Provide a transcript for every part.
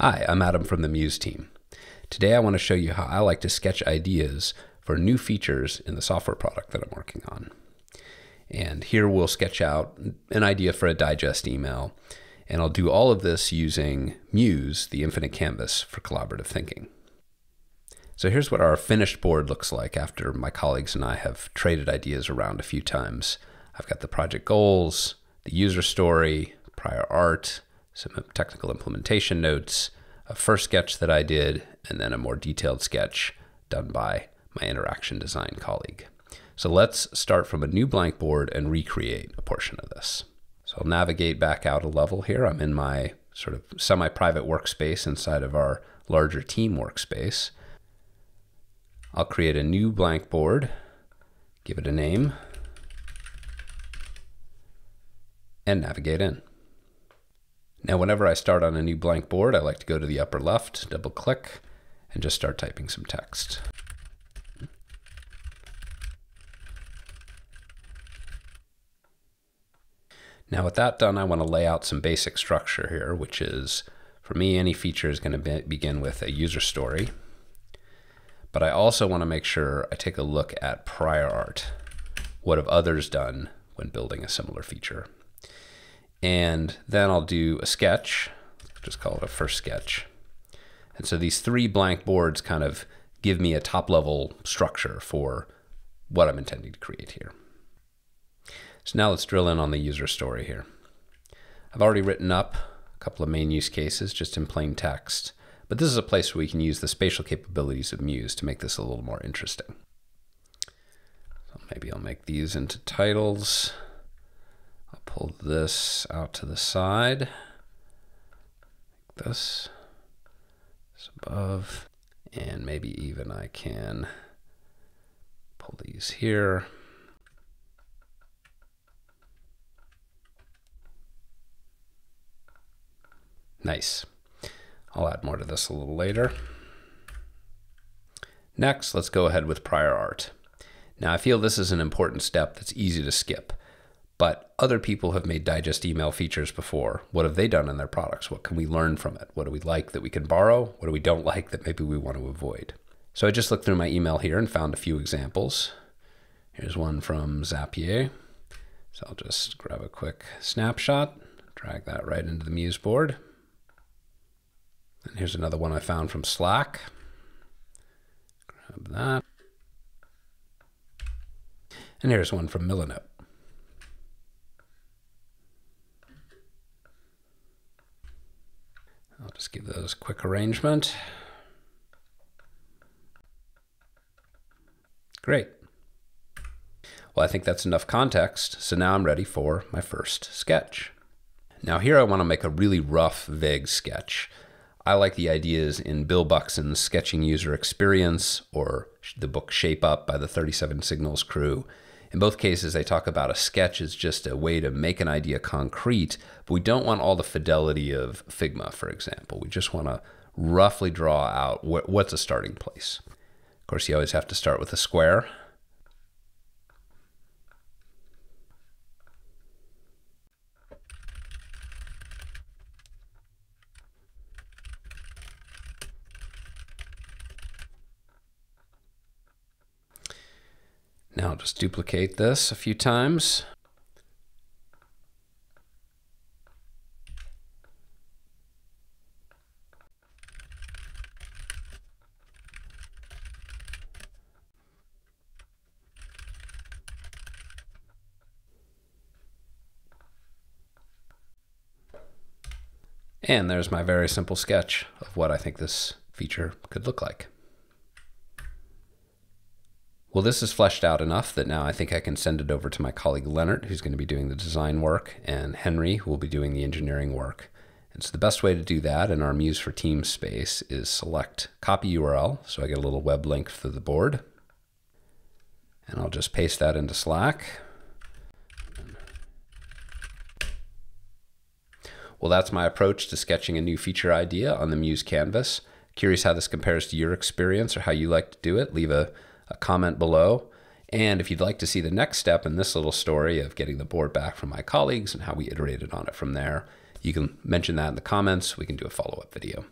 Hi, I'm Adam from the Muse team. Today I want to show you how I like to sketch ideas for new features in the software product that I'm working on. And here we'll sketch out an idea for a digest email. And I'll do all of this using Muse, the infinite canvas for collaborative thinking. So here's what our finished board looks like after my colleagues and I have traded ideas around a few times. I've got the project goals, the user story, prior art, some technical implementation notes, a first sketch that I did, and then a more detailed sketch done by my interaction design colleague. So let's start from a new blank board and recreate a portion of this. So I'll navigate back out a level here. I'm in my sort of semi-private workspace inside of our larger team workspace. I'll create a new blank board, give it a name, and navigate in. Now, whenever I start on a new blank board, I like to go to the upper left, double click, and just start typing some text. Now with that done, I want to lay out some basic structure here, which is, for me, any feature is going to be begin with a user story. But I also want to make sure I take a look at prior art. What have others done when building a similar feature? And then I'll do a sketch, just call it a first sketch. And so these three blank boards kind of give me a top level structure for what I'm intending to create here. So now let's drill in on the user story here. I've already written up a couple of main use cases just in plain text, but this is a place where we can use the spatial capabilities of Muse to make this a little more interesting. So maybe I'll make these into titles pull this out to the side, like this, this above, and maybe even I can pull these here. Nice. I'll add more to this a little later. Next, let's go ahead with prior art. Now I feel this is an important step that's easy to skip. But other people have made digest email features before. What have they done in their products? What can we learn from it? What do we like that we can borrow? What do we don't like that maybe we want to avoid? So I just looked through my email here and found a few examples. Here's one from Zapier. So I'll just grab a quick snapshot, drag that right into the Muse board. And here's another one I found from Slack. Grab that. And here's one from Milanote. I'll just give those quick arrangement. Great. Well, I think that's enough context, so now I'm ready for my first sketch. Now here I want to make a really rough, vague sketch. I like the ideas in Bill Buxton's Sketching User Experience or the book Shape Up by the 37 Signals crew in both cases, they talk about a sketch as just a way to make an idea concrete, but we don't want all the fidelity of Figma, for example. We just want to roughly draw out what's a starting place. Of course, you always have to start with a square. Now just duplicate this a few times. And there's my very simple sketch of what I think this feature could look like. Well, this is fleshed out enough that now I think I can send it over to my colleague Leonard, who's going to be doing the design work, and Henry, who will be doing the engineering work. And so the best way to do that in our Muse for Teams space is select copy URL. So I get a little web link for the board. And I'll just paste that into Slack. Well, that's my approach to sketching a new feature idea on the Muse canvas. Curious how this compares to your experience or how you like to do it? Leave a a comment below. And if you'd like to see the next step in this little story of getting the board back from my colleagues and how we iterated on it from there, you can mention that in the comments. We can do a follow up video.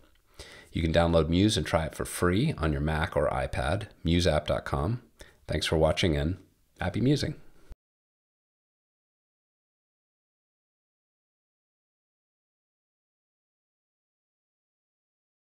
You can download Muse and try it for free on your Mac or iPad, museapp.com. Thanks for watching and happy musing.